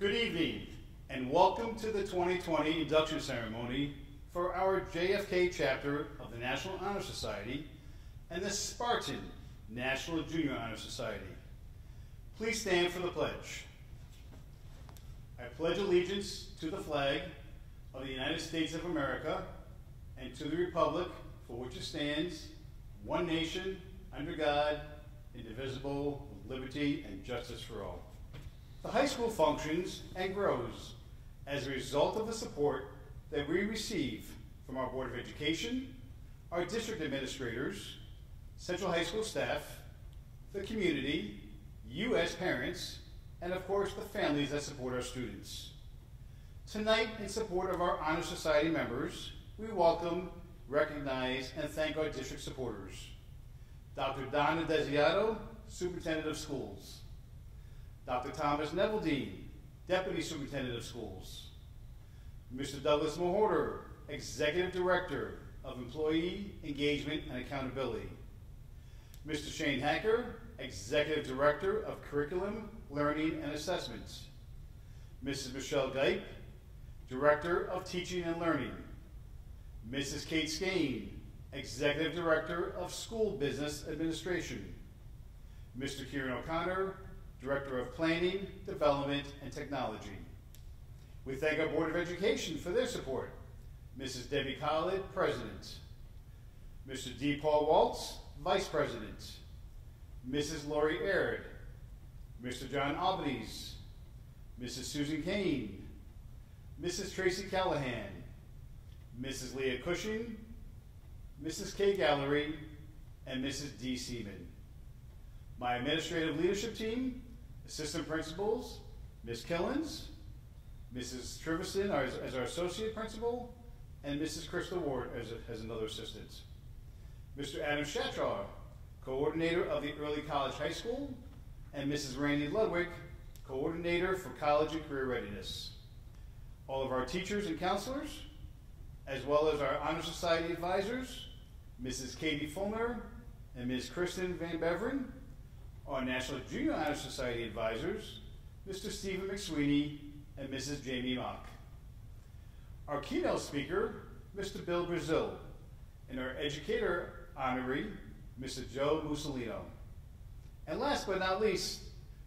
Good evening, and welcome to the 2020 induction ceremony for our JFK chapter of the National Honor Society and the Spartan National Junior Honor Society. Please stand for the pledge. I pledge allegiance to the flag of the United States of America and to the republic for which it stands, one nation, under God, indivisible, with liberty and justice for all. The high school functions and grows as a result of the support that we receive from our Board of Education, our district administrators, Central High School staff, the community, you as parents, and of course the families that support our students. Tonight, in support of our Honor Society members, we welcome, recognize, and thank our district supporters. Dr. Donna Desiato, Superintendent of Schools. Dr. Thomas Neveldine, Deputy Superintendent of Schools. Mr. Douglas Mahorder, Executive Director of Employee Engagement and Accountability. Mr. Shane Hacker, Executive Director of Curriculum, Learning, and Assessments. Mrs. Michelle Geip, Director of Teaching and Learning. Mrs. Kate Skane, Executive Director of School Business Administration. Mr. Kieran O'Connor, Director of Planning, Development, and Technology. We thank our Board of Education for their support. Mrs. Debbie Collett, President. Mr. D. Paul Waltz, Vice President. Mrs. Lori Aird. Mr. John Albanese. Mrs. Susan Kane. Mrs. Tracy Callahan. Mrs. Leah Cushing. Mrs. Kay Gallery. And Mrs. D. Seaman. My administrative leadership team, assistant principals, Ms. Killens, Mrs. Trivison our, as our associate principal, and Mrs. Crystal Ward as, as another assistant. Mr. Adam Shatraw, coordinator of the Early College High School, and Mrs. Randy Ludwig, coordinator for college and career readiness. All of our teachers and counselors, as well as our Honor Society advisors, Mrs. Katie Fulner and Ms. Kristen Van Beveren, our National Junior Honor Society advisors, Mr. Stephen McSweeney and Mrs. Jamie Mock. Our keynote speaker, Mr. Bill Brazil, and our educator honoree, Mr. Joe Mussolino. And last but not least,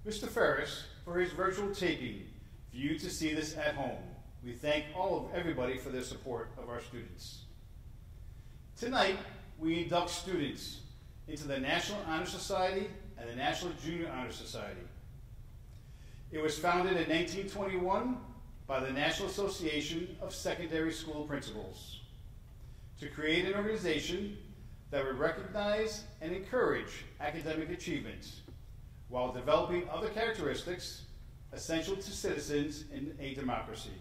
Mr. Ferris for his virtual taping for you to see this at home. We thank all of everybody for their support of our students. Tonight, we induct students into the National Honor Society and the National Junior Honor Society. It was founded in 1921 by the National Association of Secondary School Principals to create an organization that would recognize and encourage academic achievement while developing other characteristics essential to citizens in a democracy.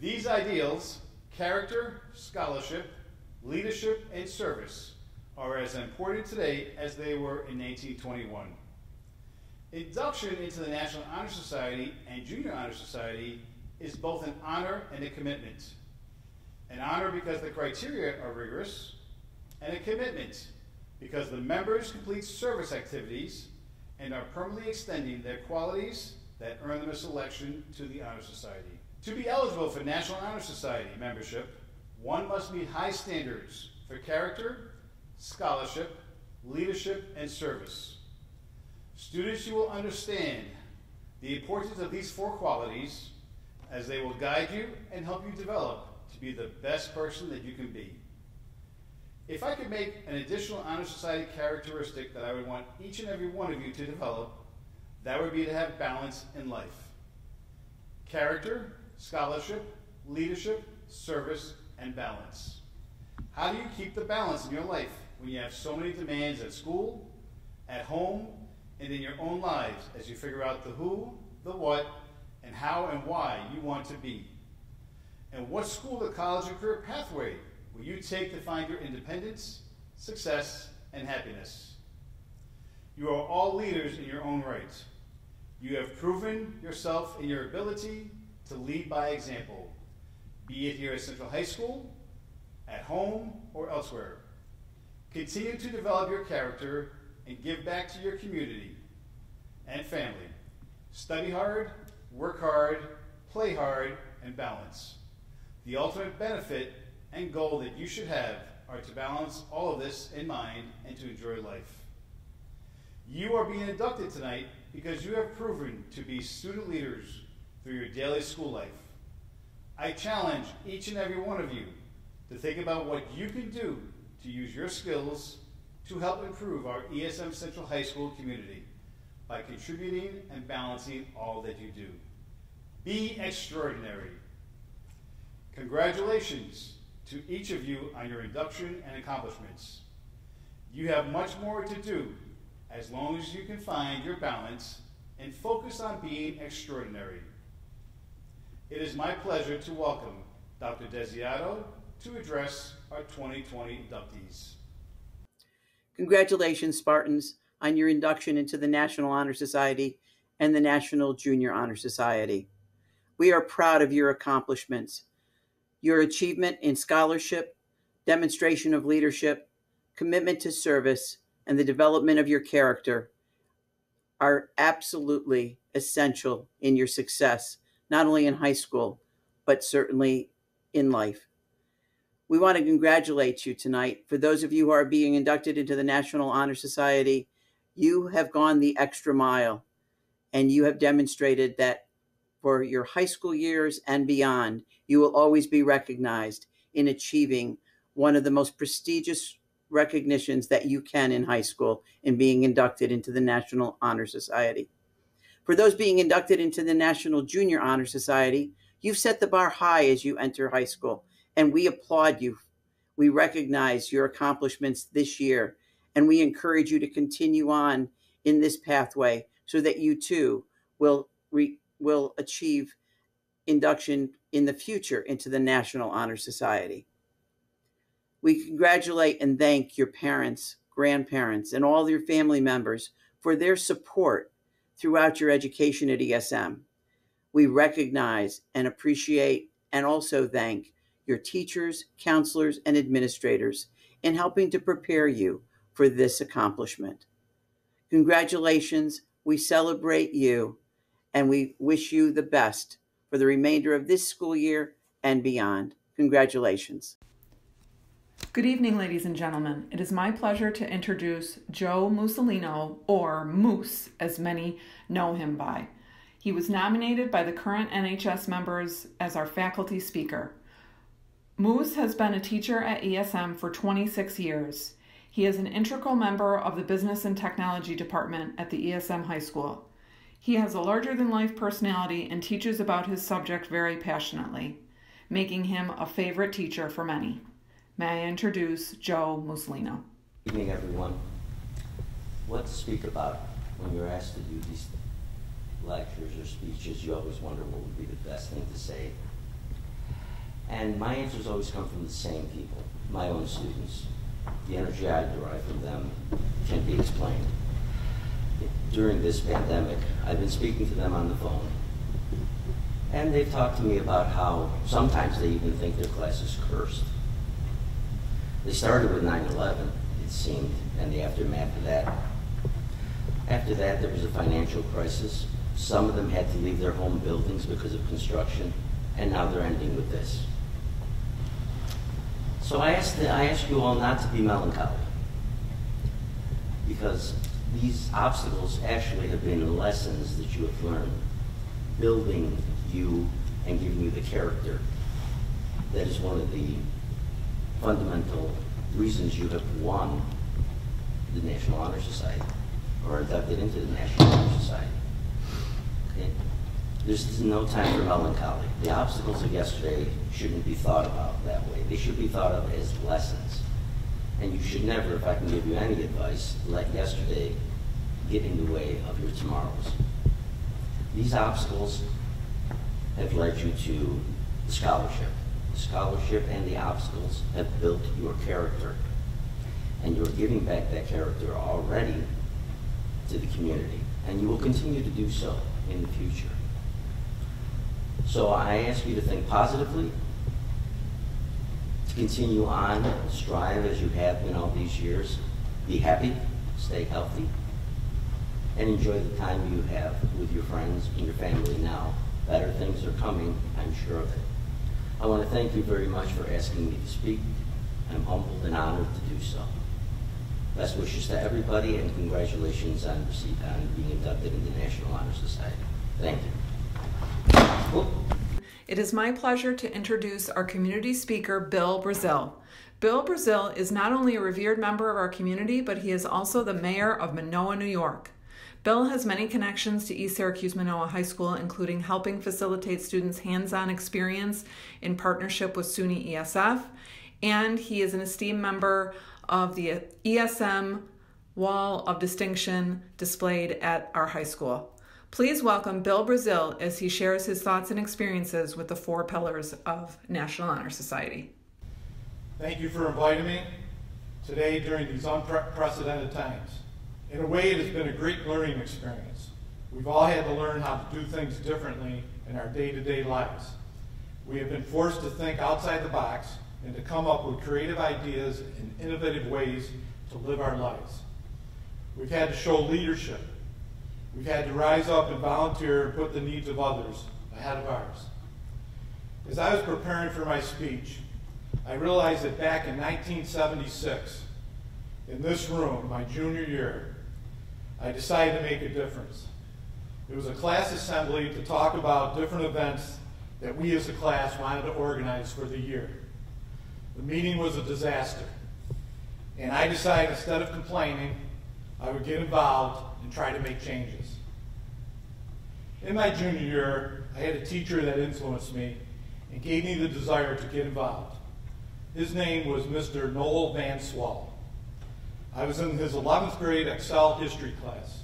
These ideals, character, scholarship, leadership, and service, are as important today as they were in 1921. Induction into the National Honor Society and Junior Honor Society is both an honor and a commitment. An honor because the criteria are rigorous, and a commitment because the members complete service activities and are permanently extending their qualities that earn them a selection to the Honor Society. To be eligible for National Honor Society membership, one must meet high standards for character, scholarship, leadership, and service. Students, you will understand the importance of these four qualities as they will guide you and help you develop to be the best person that you can be. If I could make an additional Honor Society characteristic that I would want each and every one of you to develop, that would be to have balance in life. Character, scholarship, leadership, service, and balance. How do you keep the balance in your life when you have so many demands at school, at home, and in your own lives as you figure out the who, the what, and how and why you want to be? And what school, the college, or career pathway will you take to find your independence, success, and happiness? You are all leaders in your own right. You have proven yourself in your ability to lead by example, be it here at Central High School, at home, or elsewhere. Continue to develop your character and give back to your community and family. Study hard, work hard, play hard, and balance. The ultimate benefit and goal that you should have are to balance all of this in mind and to enjoy life. You are being inducted tonight because you have proven to be student leaders through your daily school life. I challenge each and every one of you to think about what you can do to use your skills to help improve our ESM Central High School community by contributing and balancing all that you do. Be extraordinary. Congratulations to each of you on your induction and accomplishments. You have much more to do as long as you can find your balance and focus on being extraordinary. It is my pleasure to welcome Dr. Desiato to address our 2020 inductees. Congratulations, Spartans, on your induction into the National Honor Society and the National Junior Honor Society. We are proud of your accomplishments, your achievement in scholarship, demonstration of leadership, commitment to service, and the development of your character are absolutely essential in your success, not only in high school, but certainly in life. We want to congratulate you tonight. For those of you who are being inducted into the National Honor Society, you have gone the extra mile and you have demonstrated that for your high school years and beyond, you will always be recognized in achieving one of the most prestigious recognitions that you can in high school in being inducted into the National Honor Society. For those being inducted into the National Junior Honor Society, you've set the bar high as you enter high school, and we applaud you. We recognize your accomplishments this year, and we encourage you to continue on in this pathway so that you too will re- will achieve induction in the future into the National Honor Society. We congratulate and thank your parents, grandparents, and all your family members for their support throughout your education at ESM. We recognize and appreciate and also thank your teachers, counselors, and administrators in helping to prepare you for this accomplishment. Congratulations. We celebrate you and we wish you the best for the remainder of this school year and beyond. Congratulations. Good evening, ladies and gentlemen. It is my pleasure to introduce Joe Mussolino, or Moose, as many know him by. He was nominated by the current NHS members as our faculty speaker. Moose has been a teacher at ESM for 26 years. He is an integral member of the Business and Technology Department at the ESM High School. He has a larger than life personality and teaches about his subject very passionately, making him a favorite teacher for many. May I introduce Joe Mussolino? Good evening, everyone. What to speak about when you're asked to do these lectures or speeches, you always wonder what would be the best thing to say. And my answers always come from the same people, my own students. The energy I derive from them can be explained. During this pandemic, I've been speaking to them on the phone. And they've talked to me about how sometimes they even think their class is cursed. They started with 9-11, it seemed, and the aftermath of that. After that, there was a financial crisis. Some of them had to leave their home buildings because of construction, and now they're ending with this. So I ask, I ask you all not to be melancholy, because these obstacles actually have been lessons that you have learned, building you and giving you the character that is one of the fundamental reasons you have won the National Honor Society or inducted into the National Honor Society. Okay? There's no time for melancholy. The obstacles of yesterday shouldn't be thought about that way. They should be thought of as lessons. And you should never, if I can give you any advice, let yesterday get in the way of your tomorrows. These obstacles have led you to the scholarship the scholarship and the obstacles have built your character. And you're giving back that character already to the community. And you will continue to do so in the future. So I ask you to think positively, to continue on, strive as you have been all these years. Be happy, stay healthy, and enjoy the time you have with your friends and your family now Better things are coming, I'm sure of it. I want to thank you very much for asking me to speak. I'm humbled and honored to do so. Best wishes to everybody and congratulations on, receipt, on being inducted in the National Honor Society. Thank you. It is my pleasure to introduce our community speaker, Bill Brazil. Bill Brazil is not only a revered member of our community, but he is also the mayor of Minoa, New York. Bill has many connections to East Syracuse Minoa High School, including helping facilitate students' hands on experience in partnership with SUNY ESF, and he is an esteemed member of the ESM Wall of Distinction displayed at our high school. Please welcome Bill Brazil as he shares his thoughts and experiences with the four pillars of National Honor Society. Thank you for inviting me today during these unprecedented times. In a way, it has been a great learning experience. We've all had to learn how to do things differently in our day to day lives. We have been forced to think outside the box and to come up with creative ideas and innovative ways to live our lives. We've had to show leadership. We've had to rise up and volunteer and put the needs of others ahead of ours. As I was preparing for my speech, I realized that back in 1976, in this room, my junior year, I decided to make a difference. It was a class assembly to talk about different events that we as a class wanted to organize for the year. The meeting was a disaster. And I decided instead of complaining, I would get involved and try to make changes. In my junior year, I had a teacher that influenced me and gave me the desire to get involved. His name was Mr. Noel Van Swall. I was in his 11th grade Excel history class.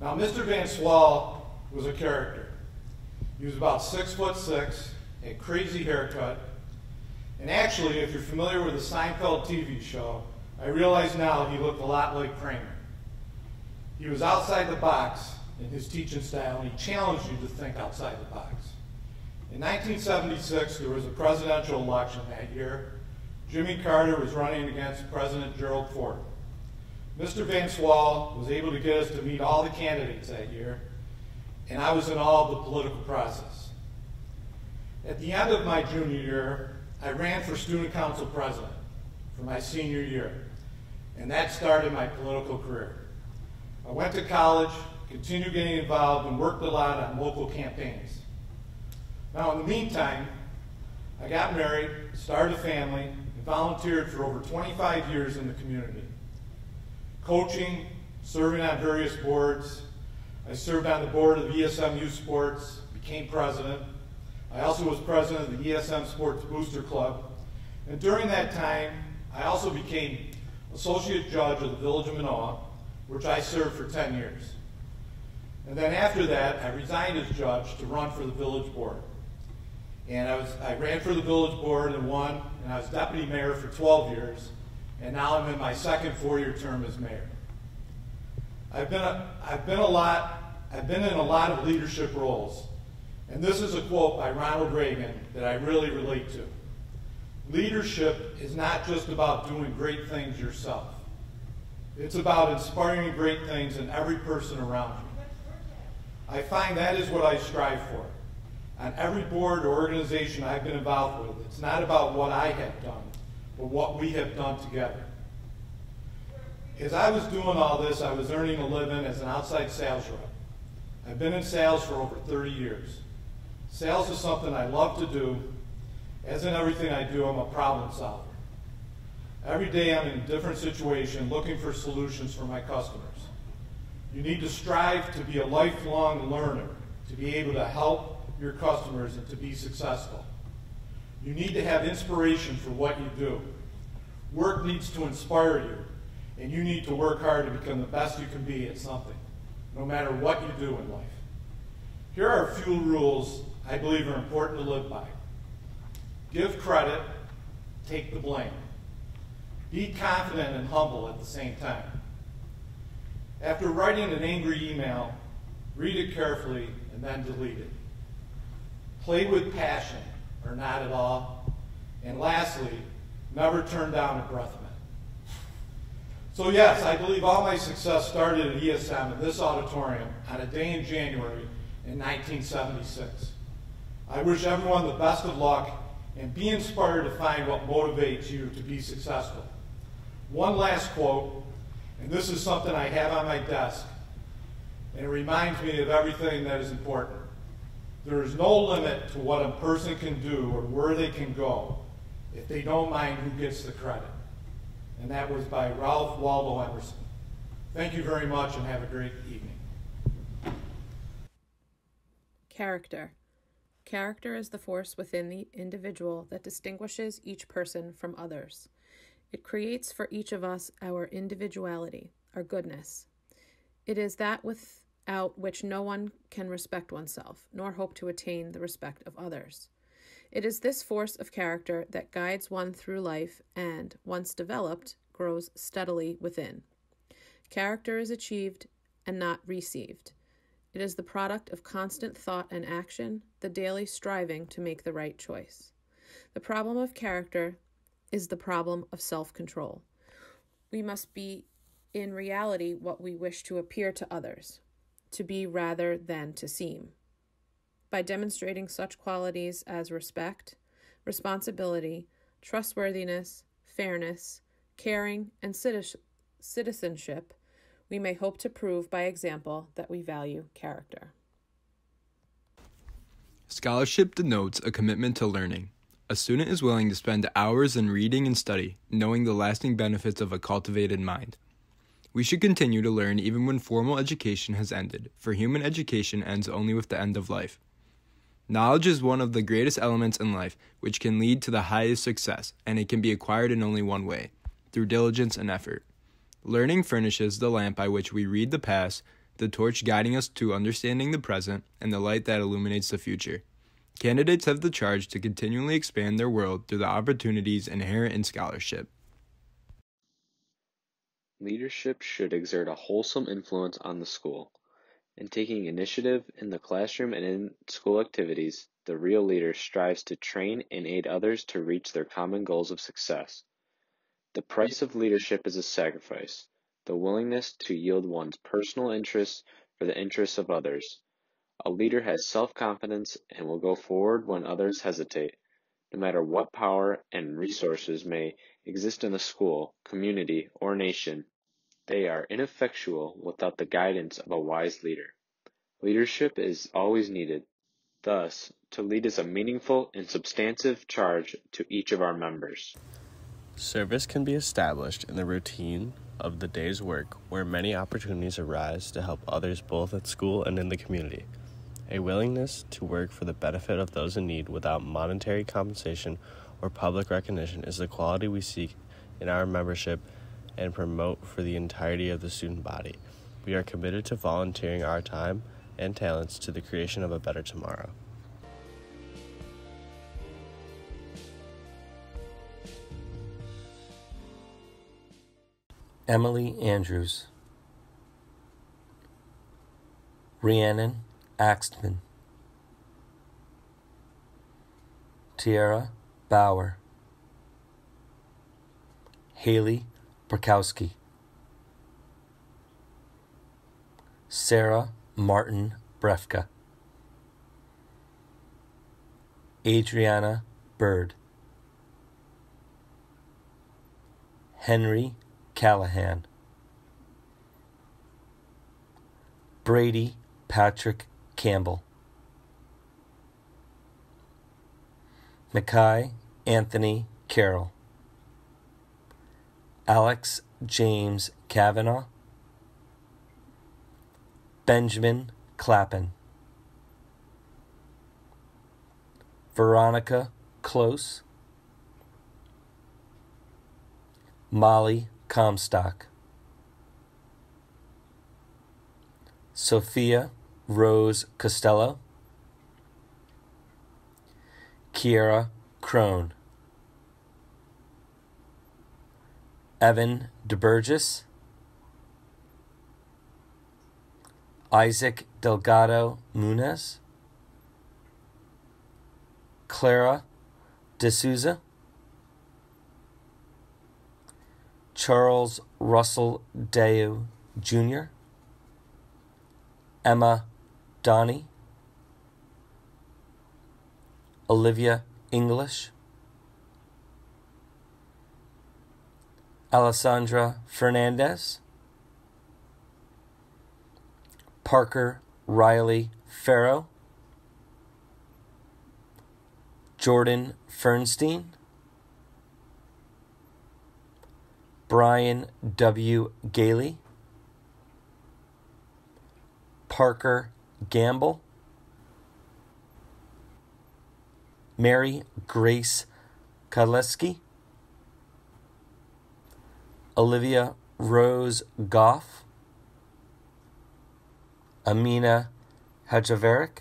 Now, Mr. Van Swall was a character. He was about six foot six, a crazy haircut, and actually, if you're familiar with the Seinfeld TV show, I realize now he looked a lot like Kramer. He was outside the box in his teaching style, and he challenged you to think outside the box. In 1976, there was a presidential election that year. Jimmy Carter was running against President Gerald Ford. Mr. Van Swall was able to get us to meet all the candidates that year, and I was in all of the political process. At the end of my junior year, I ran for student council president for my senior year, and that started my political career. I went to college, continued getting involved, and worked a lot on local campaigns. Now, in the meantime, I got married, started a family, and volunteered for over 25 years in the community coaching, serving on various boards. I served on the board of ESMU Sports, became president. I also was president of the ESM Sports Booster Club. And during that time, I also became associate judge of the Village of Minoa, which I served for 10 years. And then after that, I resigned as judge to run for the village board. And I, was, I ran for the village board and won, and I was deputy mayor for 12 years and now I'm in my second four-year term as mayor. I've been a, I've been a lot, I've been in a lot of leadership roles, and this is a quote by Ronald Reagan that I really relate to. Leadership is not just about doing great things yourself. It's about inspiring great things in every person around you. I find that is what I strive for. On every board or organization I've been involved with, it's not about what I have done but what we have done together. As I was doing all this, I was earning a living as an outside sales rep. I've been in sales for over 30 years. Sales is something I love to do. As in everything I do, I'm a problem solver. Every day I'm in a different situation looking for solutions for my customers. You need to strive to be a lifelong learner, to be able to help your customers and to be successful. You need to have inspiration for what you do. Work needs to inspire you, and you need to work hard to become the best you can be at something, no matter what you do in life. Here are a few rules I believe are important to live by. Give credit, take the blame. Be confident and humble at the same time. After writing an angry email, read it carefully and then delete it. Play with passion or not at all. And lastly, never turn down a breath mint. So yes, I believe all my success started at ESM in this auditorium on a day in January in 1976. I wish everyone the best of luck and be inspired to find what motivates you to be successful. One last quote, and this is something I have on my desk, and it reminds me of everything that is important. There is no limit to what a person can do or where they can go if they don't mind who gets the credit. And that was by Ralph Waldo Emerson. Thank you very much and have a great evening. Character. Character is the force within the individual that distinguishes each person from others. It creates for each of us our individuality, our goodness. It is that without which no one can respect oneself, nor hope to attain the respect of others. It is this force of character that guides one through life and, once developed, grows steadily within. Character is achieved and not received. It is the product of constant thought and action, the daily striving to make the right choice. The problem of character is the problem of self control. We must be in reality what we wish to appear to others, to be rather than to seem. By demonstrating such qualities as respect, responsibility, trustworthiness, fairness, caring, and citizenship, we may hope to prove by example that we value character. Scholarship denotes a commitment to learning. A student is willing to spend hours in reading and study, knowing the lasting benefits of a cultivated mind. We should continue to learn even when formal education has ended, for human education ends only with the end of life. Knowledge is one of the greatest elements in life, which can lead to the highest success, and it can be acquired in only one way through diligence and effort. Learning furnishes the lamp by which we read the past, the torch guiding us to understanding the present, and the light that illuminates the future. Candidates have the charge to continually expand their world through the opportunities inherent in scholarship. Leadership should exert a wholesome influence on the school. In taking initiative in the classroom and in school activities, the real leader strives to train and aid others to reach their common goals of success. The price of leadership is a sacrifice, the willingness to yield one's personal interests for the interests of others. A leader has self-confidence and will go forward when others hesitate. No matter what power and resources may exist in the school, community, or nation, they are ineffectual without the guidance of a wise leader. Leadership is always needed. Thus, to lead is a meaningful and substantive charge to each of our members. Service can be established in the routine of the day's work where many opportunities arise to help others both at school and in the community. A willingness to work for the benefit of those in need without monetary compensation or public recognition is the quality we seek in our membership and promote for the entirety of the student body. We are committed to volunteering our time and talents to the creation of a better tomorrow. Emily Andrews, Rhiannon Axtman, Tiara Bauer, Haley Brakowski, Sarah Martin Brefka, Adriana Bird, Henry Callahan, Brady Patrick Campbell, Mackay Anthony Carroll, Alex James Kavanaugh, Benjamin Clappin, Veronica Close, Molly Comstock. Sophia Rose Costello. Kiera Crone. Evan DeBurgess. Isaac Delgado Munez. Clara D'Souza. Charles Russell Deu Jr., Emma Donnie, Olivia English, Alessandra Fernandez, Parker Riley Farrow, Jordan Fernstein, Brian W. Gailey, Parker Gamble, Mary Grace Kaleski, Olivia Rose Goff, Amina Hajaveric,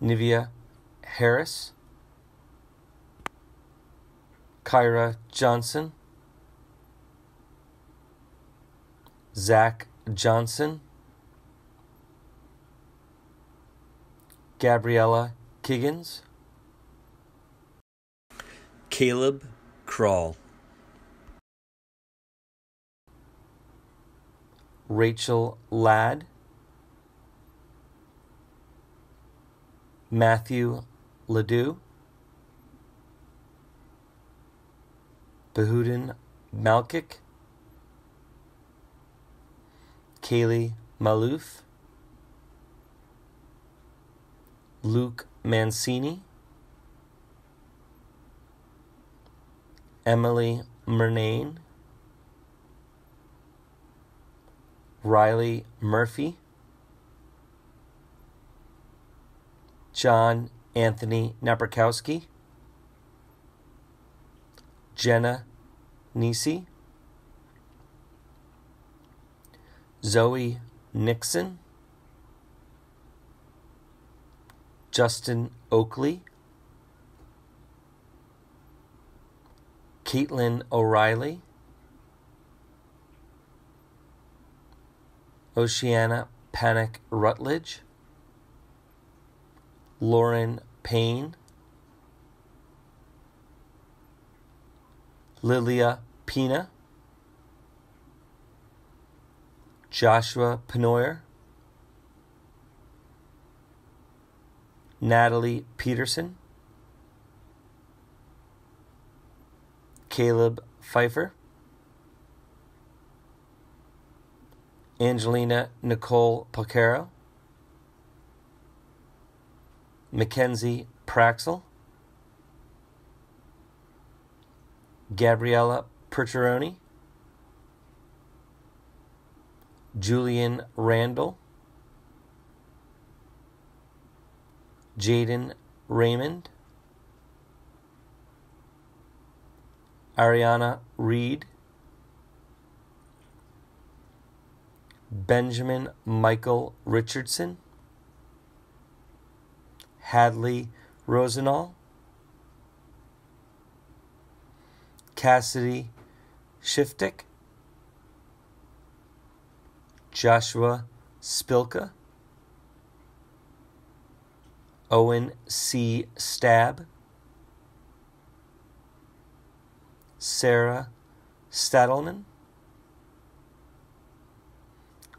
Nivea Harris, Kyra Johnson, Zach Johnson, Gabriella Kiggins, Caleb Crawl, Rachel Ladd, Matthew Ledoux, Behudin Malkik, Kaylee Malouf, Luke Mancini, Emily Murnane, Riley Murphy, John Anthony Naprakowski, Jenna Nisi, Zoe Nixon, Justin Oakley, Caitlin O'Reilly, Oceana Panic Rutledge, Lauren Payne, Lilia Pina, Joshua Penoyer, Natalie Peterson, Caleb Pfeiffer, Angelina Nicole Pocaro, Mackenzie Praxel, Gabriella Percheroni, Julian Randall, Jaden Raymond, Ariana Reed, Benjamin Michael Richardson, Hadley Rosenall, Cassidy Shiftick, Joshua Spilka, Owen C. Stab, Sarah Stadelman,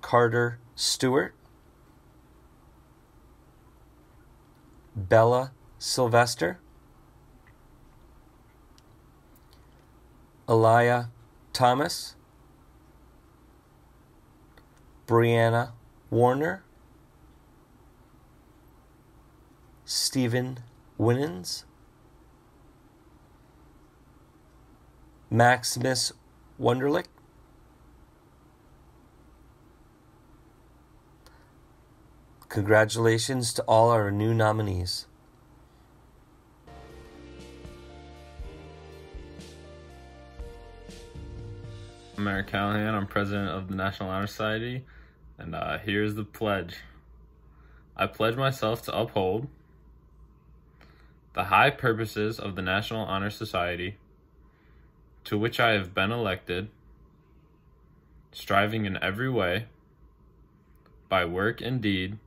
Carter Stewart, Bella Sylvester, Elia Thomas, Brianna Warner, Stephen Winans, Maximus Wunderlich, Congratulations to all our new nominees. I'm Eric Callahan. I'm president of the National Honor Society, and uh, here's the pledge. I pledge myself to uphold the high purposes of the National Honor Society, to which I have been elected, striving in every way, by work and deed,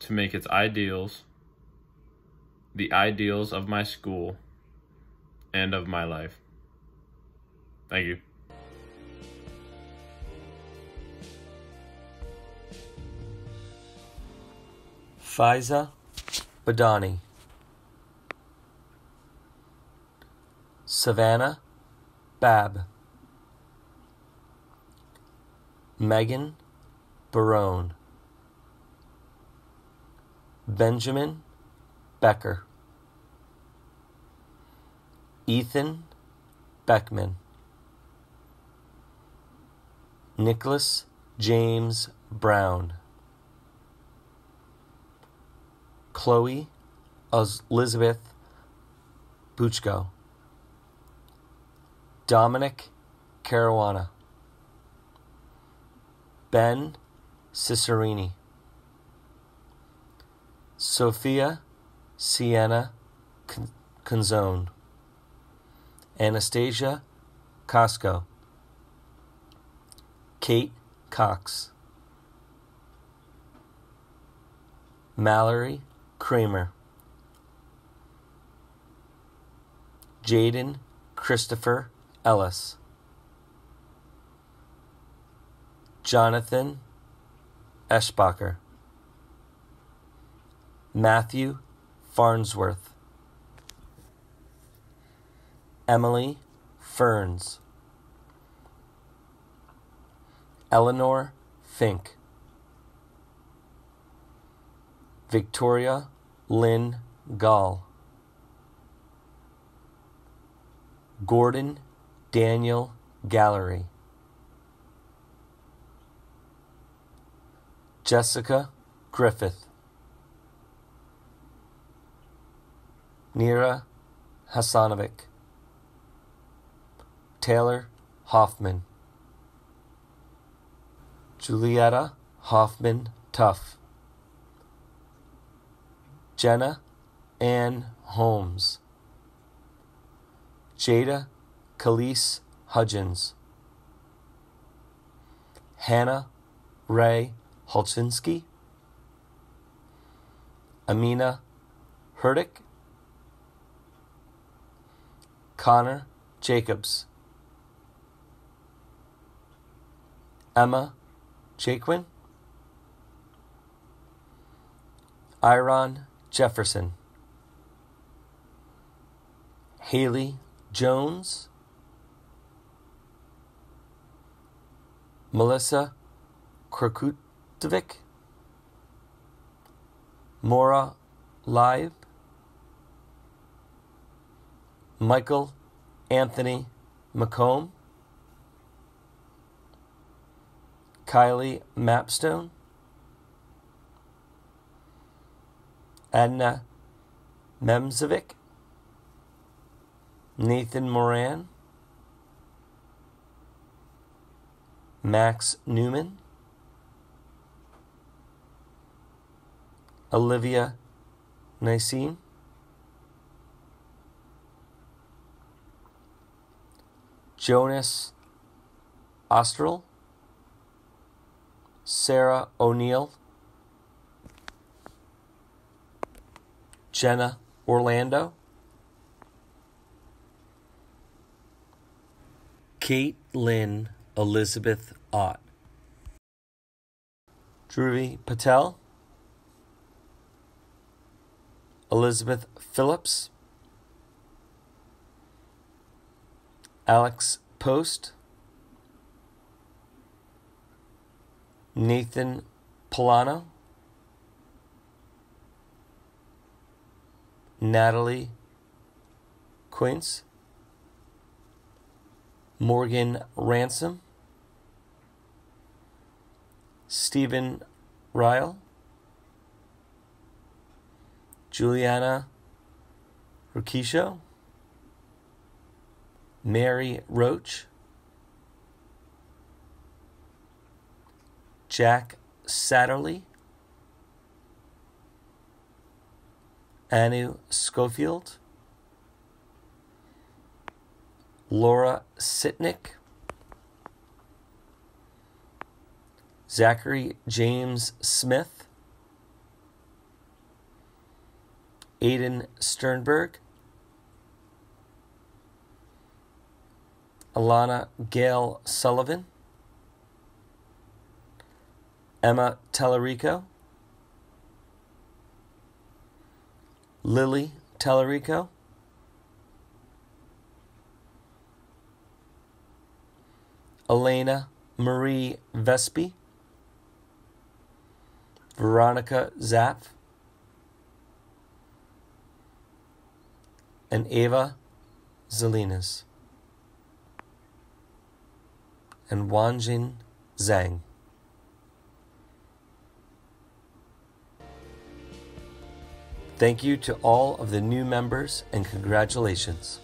to make its ideals the ideals of my school and of my life. Thank you. Fiza Badani, Savannah Bab, Megan Barone, Benjamin Becker, Ethan Beckman, Nicholas James Brown, Chloe Elizabeth Buchko, Dominic Caruana, Ben Cicerini, Sophia Sienna Canzone, Anastasia Costco, Kate Cox, Mallory Kramer, Jaden Christopher Ellis, Jonathan Eschbacher, Matthew Farnsworth, Emily Ferns, Eleanor Fink, Victoria Lynn Gall, Gordon Daniel Gallery, Jessica Griffith, Nira Hasanovic, Taylor Hoffman, Julietta Hoffman Tuff, Jenna Ann Holmes, Jada Khalees Hudgens, Hannah Ray Holchinski, Amina Herdick, Connor Jacobs, Emma Jaquin, Iron Jefferson, Haley Jones, Melissa Krakutovic, Mora Live, Michael Anthony McComb, Kylie Mapstone, Adna Memzovic, Nathan Moran, Max Newman, Olivia Nicene, Jonas Ostral, Sarah O'Neill, Jenna Orlando, Kate Lynn Elizabeth Ott, Dhruvi Patel, Elizabeth Phillips, Alex Post, Nathan Polano, Natalie Quince, Morgan Ransom, Stephen Ryle, Juliana Rukisho, Mary Roach, Jack Satterley, Anu Schofield, Laura Sitnick, Zachary James Smith, Aiden Sternberg, Alana Gail Sullivan, Emma Tellerico, Lily Tellerico, Elena Marie Vespi, Veronica Zapf, and Eva Zelinas, and Wanjin Zhang. Thank you to all of the new members and congratulations.